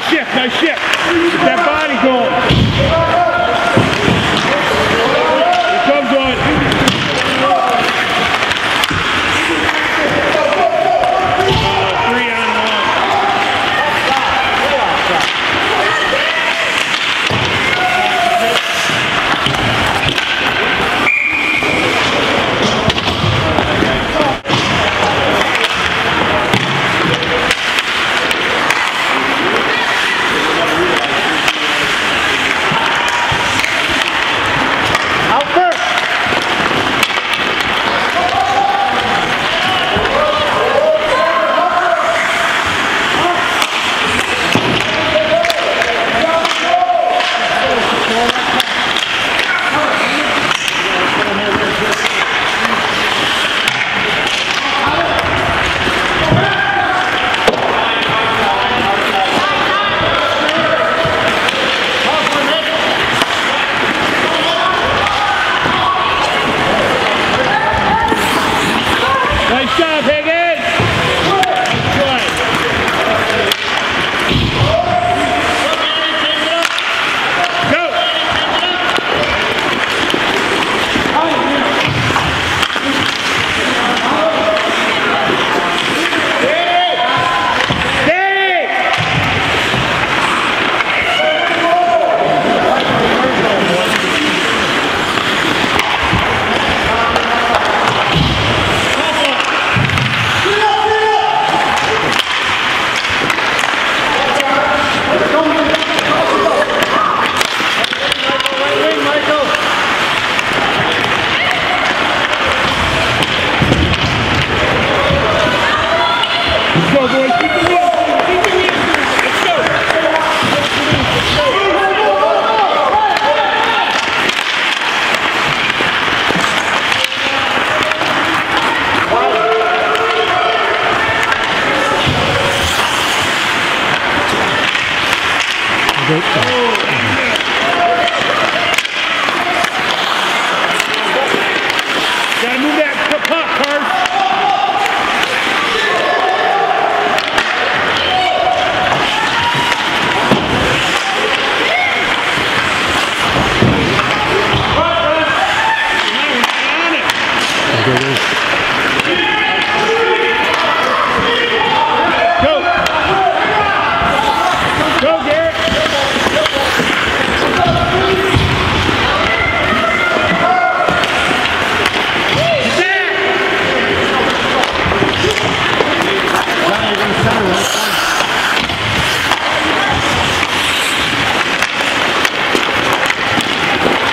shift, no shift. That body going.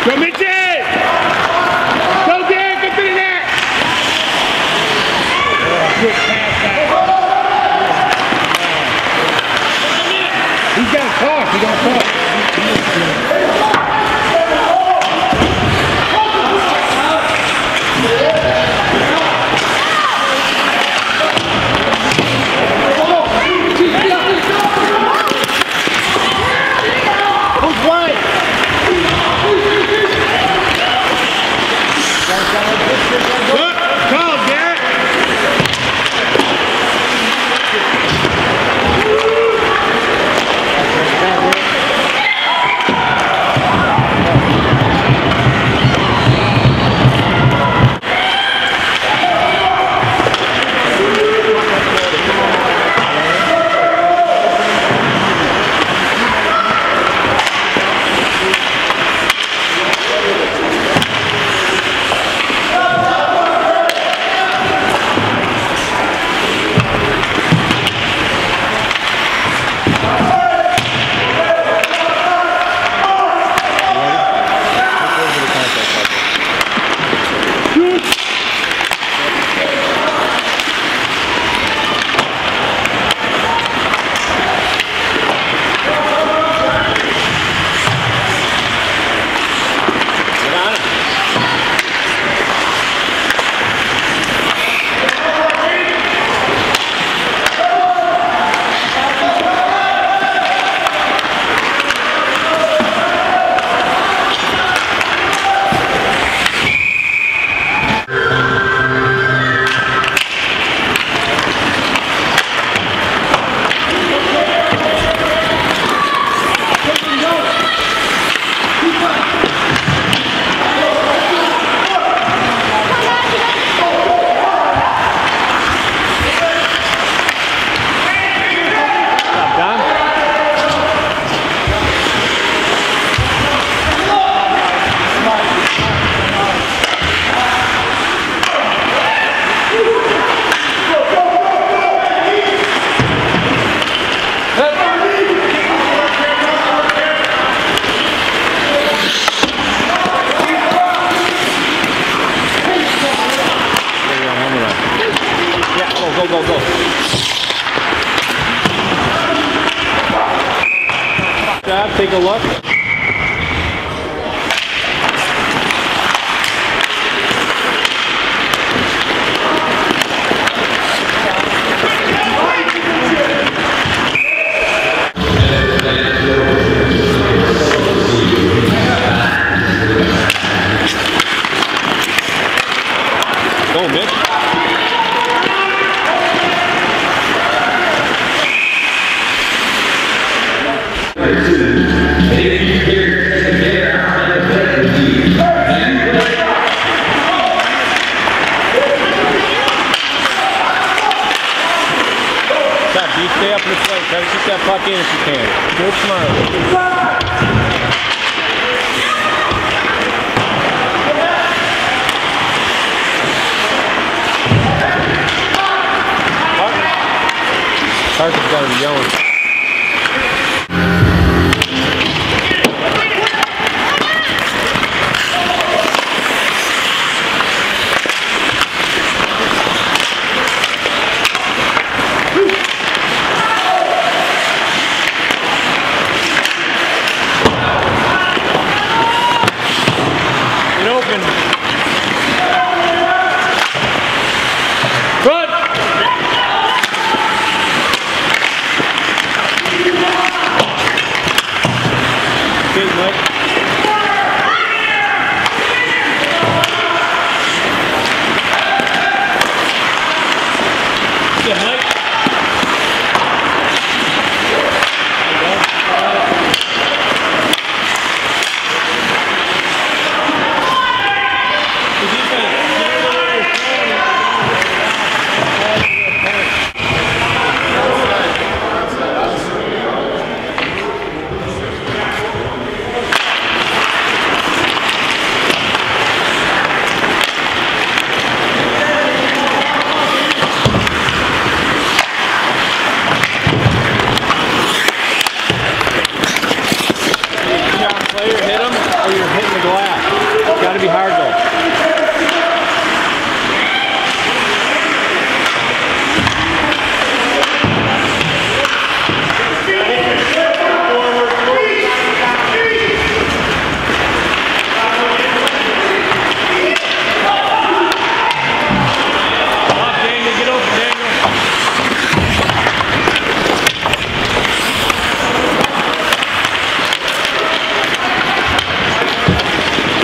Go Mitchell! Go Dan, get to the net! Good pass back. He's gonna talk, he's gonna talk. a look.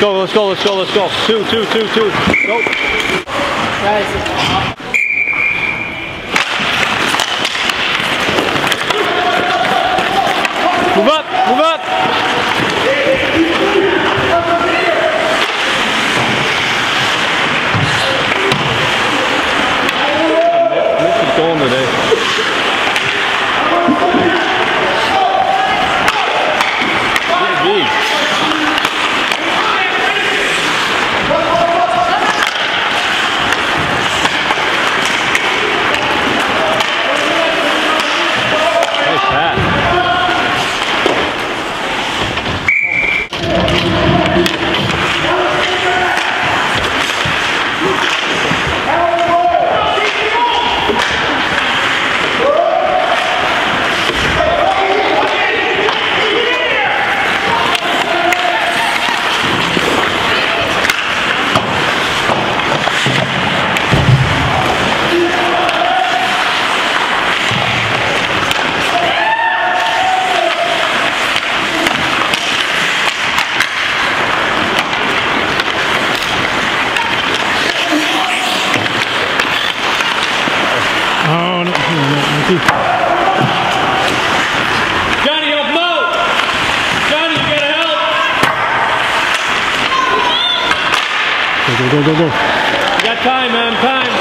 go, let's go, let's go, let's go. Two, two, two, two. Go. Guys, Move up. go, go, go, go. You got time, man, time.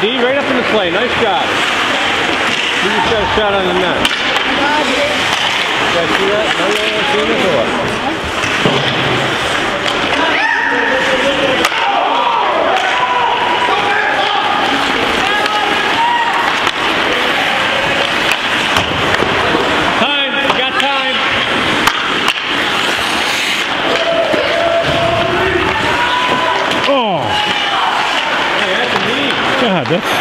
D right up in the play. Nice shot. You just got a shot on the net. Got you. Got you that? No, no, no, no, no. да?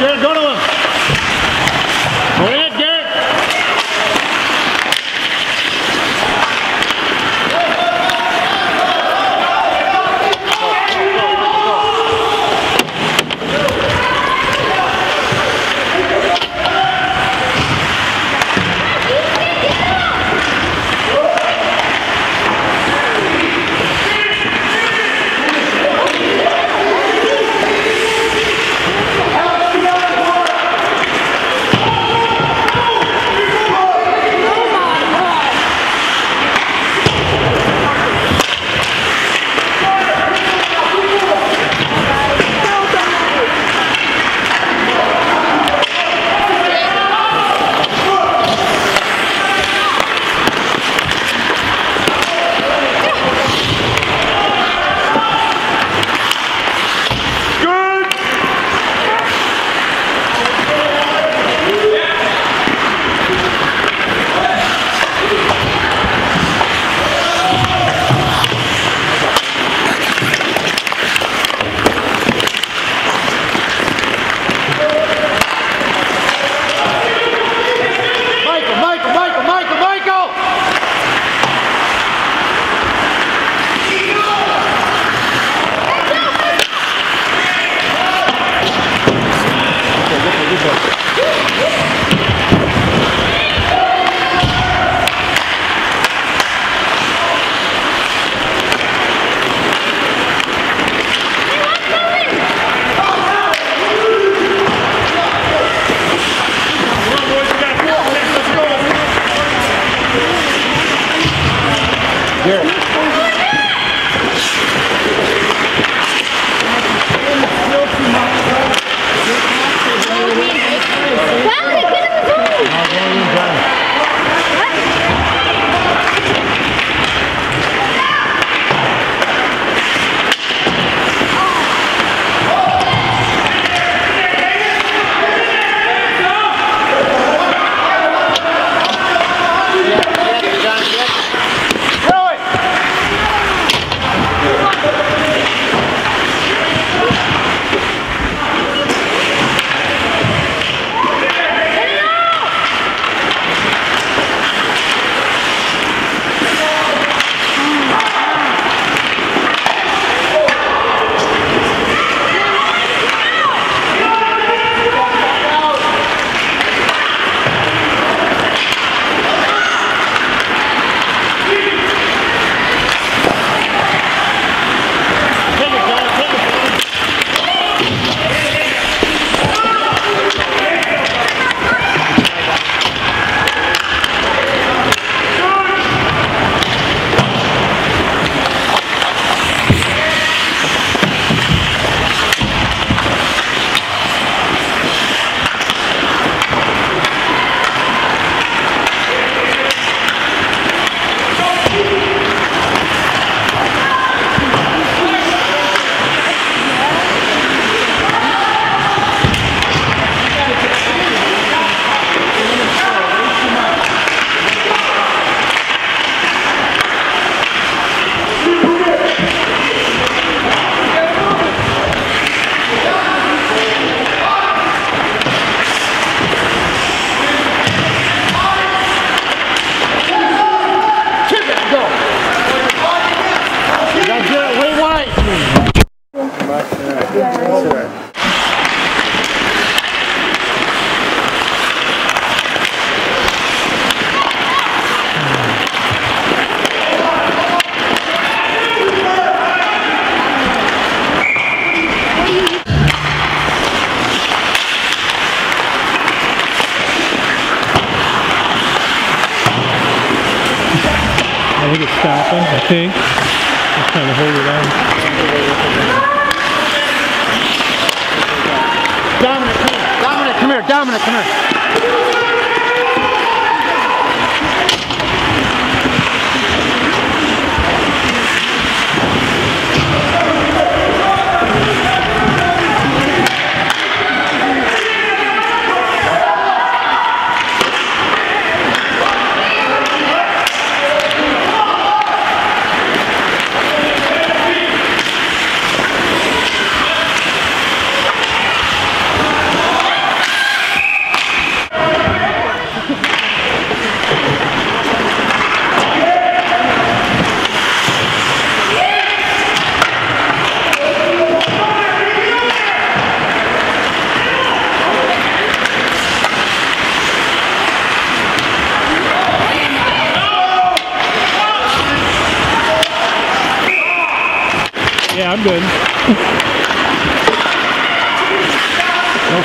Go, go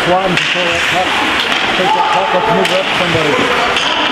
flattens until that top, take that top up, move up somebody.